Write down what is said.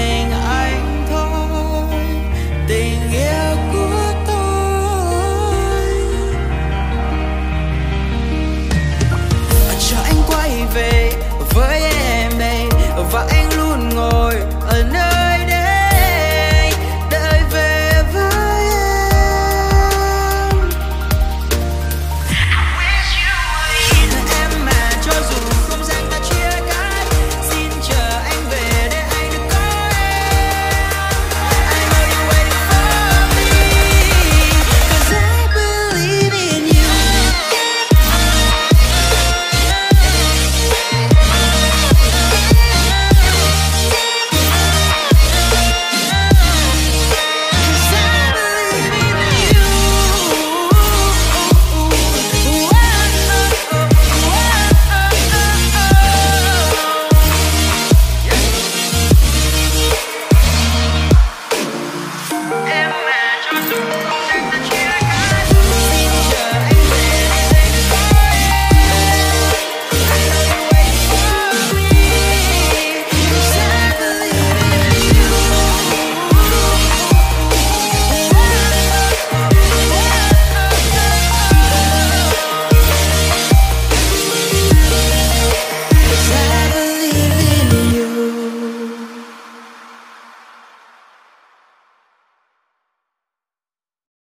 sing